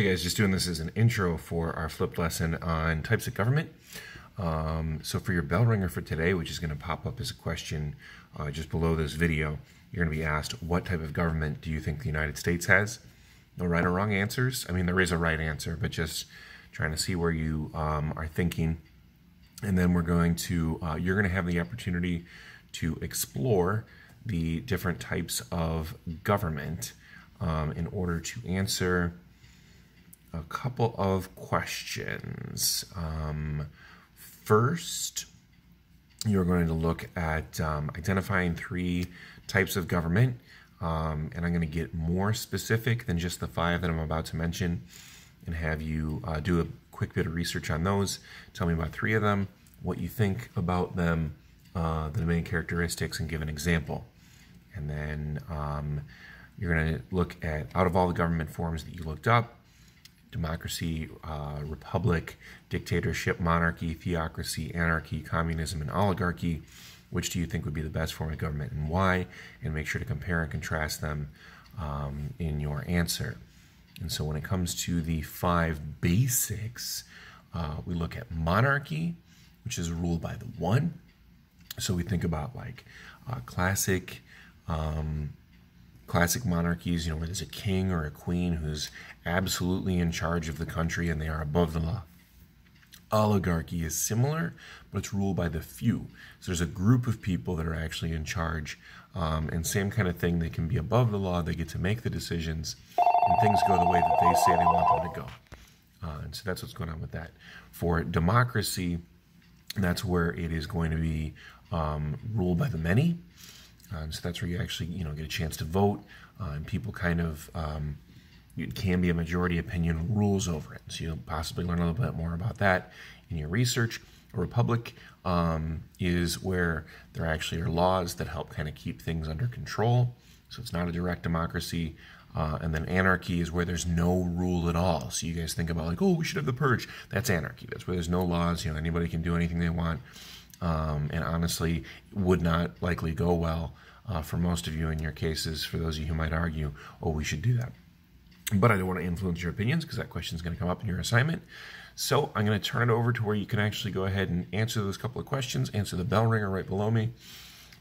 Hey guys, just doing this as an intro for our flipped lesson on types of government. Um, so for your bell ringer for today, which is going to pop up as a question uh, just below this video, you're going to be asked, what type of government do you think the United States has? No right or wrong answers. I mean, there is a right answer, but just trying to see where you um, are thinking. And then we're going to, uh, you're going to have the opportunity to explore the different types of government um, in order to answer a couple of questions. Um, first, you're going to look at um, identifying three types of government, um, and I'm going to get more specific than just the five that I'm about to mention and have you uh, do a quick bit of research on those. Tell me about three of them, what you think about them, uh, the main characteristics, and give an example. And then um, you're going to look at, out of all the government forms that you looked up, democracy, uh, republic, dictatorship, monarchy, theocracy, anarchy, communism, and oligarchy. Which do you think would be the best form of government and why? And make sure to compare and contrast them um, in your answer. And so when it comes to the five basics, uh, we look at monarchy, which is ruled by the one. So we think about like uh, classic um, classic monarchies, you know, where there's a king or a queen who's absolutely in charge of the country and they are above the law. Oligarchy is similar, but it's ruled by the few. So there's a group of people that are actually in charge, um, and same kind of thing. They can be above the law. They get to make the decisions, and things go the way that they say they want them to go. Uh, and so that's what's going on with that. For democracy, that's where it is going to be um, ruled by the many. Um, so that's where you actually, you know, get a chance to vote, uh, and people kind of, um, it can be a majority opinion rules over it. So you'll possibly learn a little bit more about that in your research. A republic um, is where there actually are laws that help kind of keep things under control. So it's not a direct democracy. Uh, and then anarchy is where there's no rule at all. So you guys think about like, oh, we should have the purge. That's anarchy. That's where there's no laws. You know, anybody can do anything they want um, and honestly would not likely go well uh, for most of you in your cases, for those of you who might argue, oh, we should do that. But I don't want to influence your opinions because that question is going to come up in your assignment. So I'm going to turn it over to where you can actually go ahead and answer those couple of questions, answer the bell ringer right below me,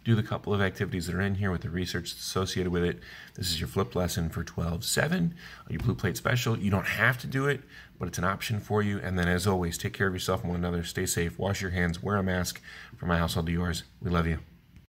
do the couple of activities that are in here with the research associated with it. This is your flipped lesson for 12-7, uh, your blue plate special. You don't have to do it, but it's an option for you. And then as always, take care of yourself and one another. Stay safe, wash your hands, wear a mask. For my household to yours, we love you.